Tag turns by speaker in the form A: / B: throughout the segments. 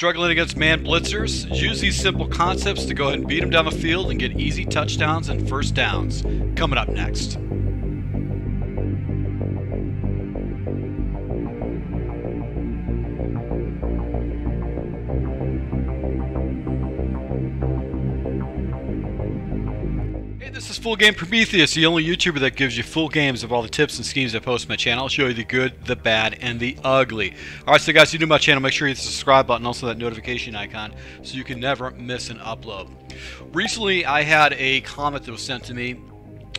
A: Struggling against man blitzers? Use these simple concepts to go ahead and beat them down the field and get easy touchdowns and first downs. Coming up next. Hey, this is Full Game Prometheus, the only YouTuber that gives you full games of all the tips and schemes I post on my channel. I'll show you the good, the bad, and the ugly. Alright, so guys, if new to my channel, make sure you hit the subscribe button, also that notification icon, so you can never miss an upload. Recently, I had a comment that was sent to me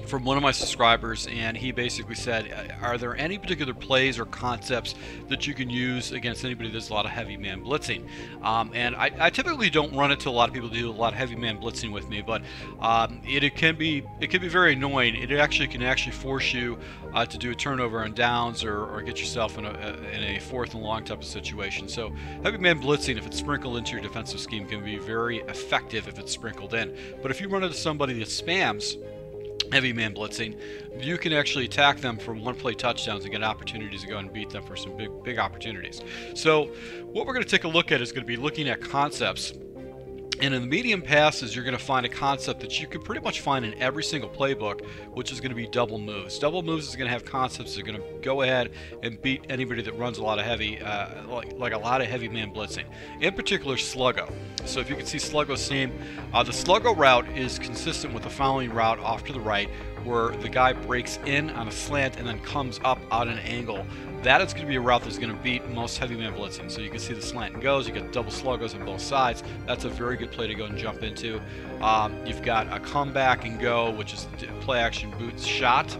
A: from one of my subscribers, and he basically said, "Are there any particular plays or concepts that you can use against anybody that's a lot of heavy man blitzing?" Um, and I, I, typically don't run into a lot of people do a lot of heavy man blitzing with me, but um, it, it, can be it can be very annoying. It actually can actually force you uh, to do a turnover on downs or, or get yourself in a, in a fourth and long type of situation. So heavy man blitzing, if it's sprinkled into your defensive scheme, can be very effective if it's sprinkled in. But if you run into somebody that spams heavy man blitzing, you can actually attack them for one play touchdowns and get opportunities to go and beat them for some big big opportunities. So what we're going to take a look at is going to be looking at concepts and in the medium passes, you're going to find a concept that you can pretty much find in every single playbook, which is going to be double moves. Double moves is going to have concepts that are going to go ahead and beat anybody that runs a lot of heavy, uh, like, like a lot of heavy man blitzing. In particular, Sluggo. So if you can see Sluggo seam, uh, the Sluggo route is consistent with the following route off to the right, where the guy breaks in on a slant and then comes up on an angle that is going to be a route that's going to beat most heavy man blitzing. So you can see the slant goes. You get double sluggos on both sides. That's a very good play to go and jump into. Um, you've got a comeback and go, which is play action boots shot.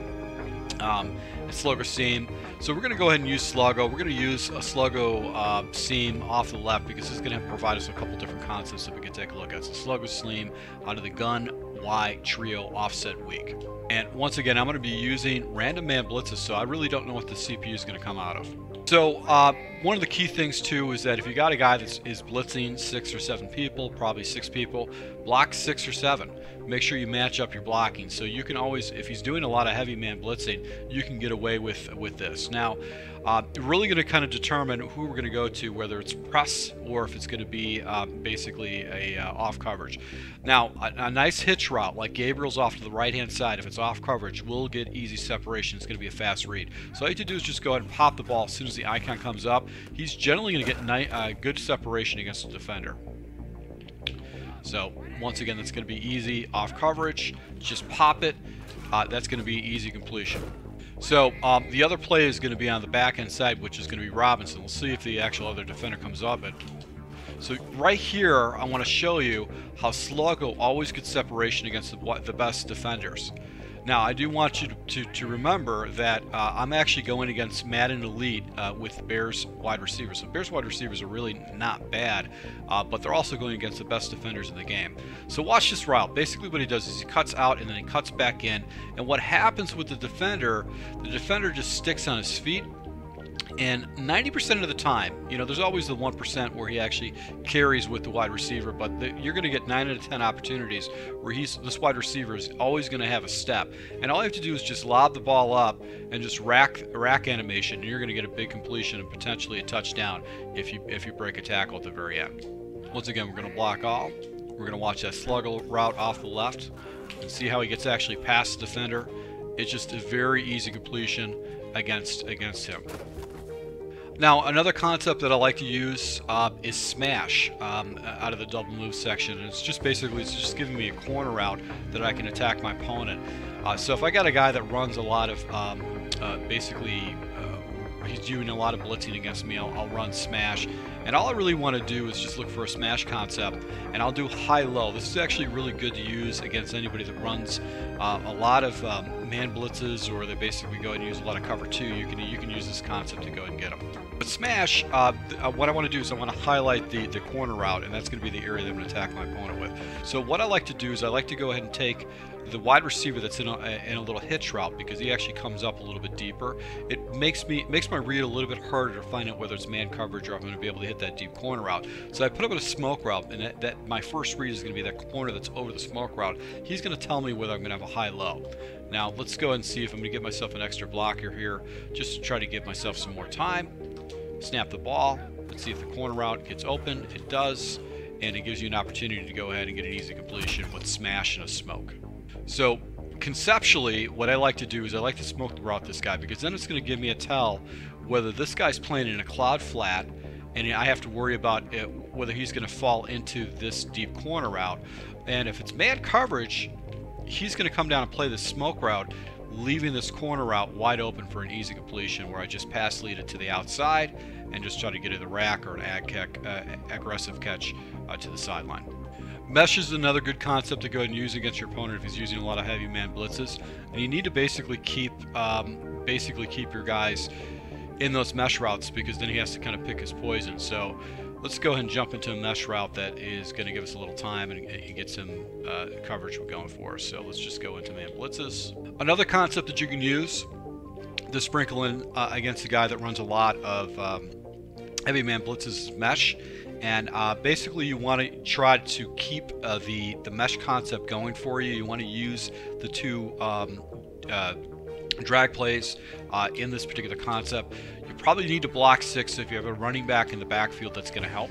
A: Um, sluggo seam. So we're going to go ahead and use sluggo. We're going to use a sluggo uh, seam off the left because this is going to provide us a couple different concepts that we can take a look at. So sluggo seam out of the gun Y trio offset weak. And once again, I'm going to be using random man blitzes, so I really don't know what the CPU is going to come out of. So uh, one of the key things too is that if you got a guy that is blitzing six or seven people, probably six people, block six or seven. Make sure you match up your blocking. So you can always, if he's doing a lot of heavy man blitzing, you can get away with with this. Now, uh, really going to kind of determine who we're going to go to, whether it's press or if it's going to be uh, basically a uh, off coverage. Now, a, a, nice hitch route like Gabriel's off to the right hand side, if it's off coverage, we'll get easy separation. It's going to be a fast read. So all you have to do is just go ahead and pop the ball as soon as the icon comes up. He's generally going to get uh, good separation against the defender. So once again, that's going to be easy off coverage. Just pop it. Uh, that's going to be easy completion. So um, the other play is going to be on the back end side, which is going to be Robinson. We'll see if the actual other defender comes up. But so right here, I want to show you how Sluggo always gets separation against the, the best defenders. Now, I do want you to, to, to remember that uh, I'm actually going against Madden Elite uh, with Bears wide receivers. So Bears wide receivers are really not bad, uh, but they're also going against the best defenders in the game. So watch this route. Basically what he does is he cuts out and then he cuts back in. And what happens with the defender, the defender just sticks on his feet and 90% of the time, you know, there's always the 1% where he actually carries with the wide receiver, but the, you're going to get 9 out of 10 opportunities where he's this wide receiver is always going to have a step. And all you have to do is just lob the ball up and just RAC RAC animation, and you're going to get a big completion and potentially a touchdown if you if you break a tackle at the very end. Once again, we're going to block all. We're going to watch that sluggo route off the left and see how he gets actually past the defender. It's just a very easy completion against against him. Now, another concept that I like to use uh, is smash um, out of the double move section. And it's just basically it's just giving me a corner route that I can attack my opponent. Uh, so if I got a guy that runs a lot of um, uh, basically he's doing a lot of blitzing against me, I'll, I'll run smash. And all I really want to do is just look for a smash concept, and I'll do high-low. This is actually really good to use against anybody that runs uh, a lot of um, man blitzes, or they basically go and use a lot of cover two. You can you can use this concept to go and get them. But Smash, uh, uh, what I want to do is I want to highlight the, the corner route, and that's going to be the area that I'm going to attack my opponent with. So what I like to do is I like to go ahead and take the wide receiver that's in a, in a little hitch route because he actually comes up a little bit deeper. It makes me makes my read a little bit harder to find out whether it's man coverage or I'm going to be able to hit that deep corner route. So I put up a smoke route, and that, that my first read is going to be that corner that's over the smoke route. He's going to tell me whether I'm going to have a high-low. Now let's go and see if I'm going to give myself an extra blocker here just to try to give myself some more time snap the ball, Let's see if the corner route gets open. It does, and it gives you an opportunity to go ahead and get an easy completion with smash and a smoke. So conceptually, what I like to do is I like to smoke route this guy because then it's going to give me a tell whether this guy's playing in a cloud flat and I have to worry about it, whether he's going to fall into this deep corner route. And if it's man coverage, he's going to come down and play the smoke route, leaving this corner route wide open for an easy completion where I just pass lead it to the outside and just try to get to the RAC or an catch, uh, aggressive catch uh, to the sideline. Mesh is another good concept to go ahead and use against your opponent if he's using a lot of heavy man blitzes. And you need to basically keep um, basically keep your guys in those mesh routes because then he has to kind of pick his poison. So let's go ahead and jump into a mesh route that is going to give us a little time and, and get some uh, coverage we're going for. So let's just go into man blitzes. Another concept that you can use to sprinkle in uh, against a guy that runs a lot of um, heavy man blitzes mesh. And uh, basically, you want to try to keep uh, the the mesh concept going for you. You want to use the two um, uh, drag plays uh, in this particular concept. You probably need to block six if you have a running back in the backfield that's going to help.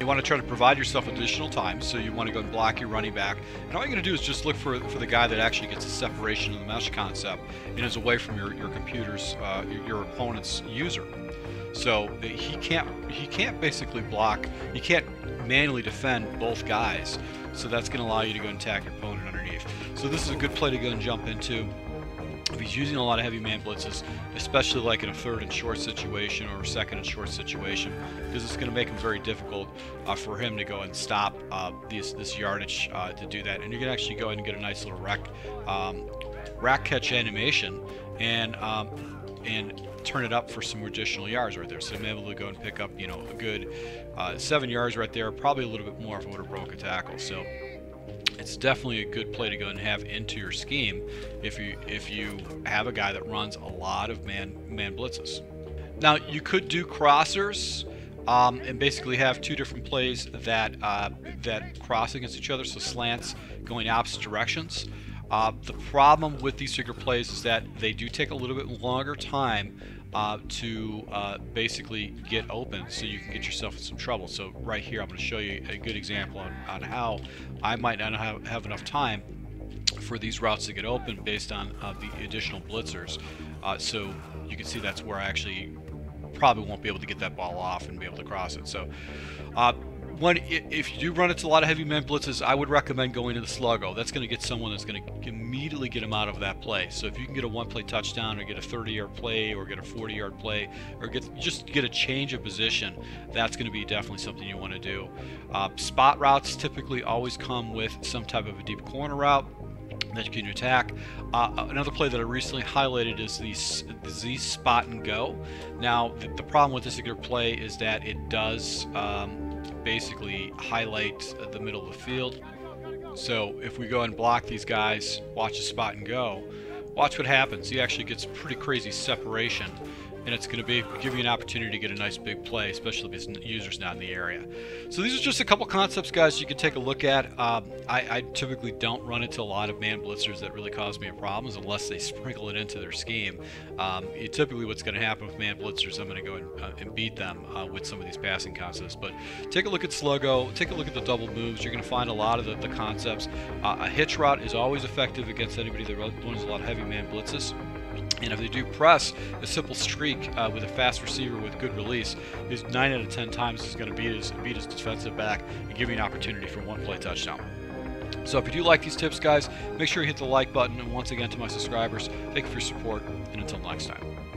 A: You want to try to provide yourself additional time, so you want to go and block your running back. And all you're going to do is just look for, for the guy that actually gets a separation in the mesh concept and is away from your, your computer's, uh, your, your opponent's user. So he can't he can't basically block. He can't manually defend both guys. So that's going to allow you to go and attack your opponent underneath. So this is a good play to go and jump into if he's using a lot of heavy man blitzes, especially like in a third and short situation or a second and short situation, because it's going to make him very difficult uh, for him to go and stop uh, this, this yardage uh, to do that. And you can actually go ahead and get a nice little RAC, um, RAC catch animation and um, and turn it up for some additional yards right there. So I'm able to go and pick up, you know, a good uh, seven yards right there, probably a little bit more if I would have broke a tackle. So it's definitely a good play to go and have into your scheme if you if you have a guy that runs a lot of man man blitzes. Now you could do crossers um, and basically have two different plays that uh, that cross against each other, so slants going opposite directions. Uh, the problem with these figure plays is that they do take a little bit longer time uh, to uh, basically get open so you can get yourself in some trouble. So right here I'm going to show you a good example on, on how I might not have, have enough time for these routes to get open based on uh, the additional blitzers. Uh, so you can see that's where I actually probably won't be able to get that ball off and be able to cross it. So uh, if you do run into a lot of heavy man blitzes, I would recommend going to the sluggo. That's going to get someone that's going to immediately get him out of that play. So if you can get a one-play touchdown, or get a 30-yard play, or get a 40-yard play, or get just get a change of position, that's going to be definitely something you want to do. Uh, spot routes typically always come with some type of a deep corner route that you can attack. Uh, another play that I recently highlighted is the, the Z spot and go. Now, the, the, problem with this particular play is that it does um, basically highlight the middle of the field. So if we go and block these guys, watch the spot and go, watch what happens. He actually gets pretty crazy separation and it's going to be give you an opportunity to get a nice big play, especially if his user's not in the area. So these are just a couple concepts, guys, you can take a look at. Um, I, I, typically don't run into a lot of man blitzers that really cause me problems unless they sprinkle it into their scheme. Um, typically what's going to happen with man blitzers, I'm going to go and, uh, and beat them uh, with some of these passing concepts. But take a look at Sluggo, take a look at the double moves. You're going to find a lot of the, the concepts. Uh, a hitch route is always effective against anybody that runs a lot of heavy man blitzes. And if they do press, a simple streak uh, with a fast receiver with good release is 9 out of 10 times is going to beat his, beat his defensive back and give you an opportunity for one play touchdown. So if you do like these tips, guys, make sure you hit the like button. And once again, to my subscribers, thank you for your support. And until next time.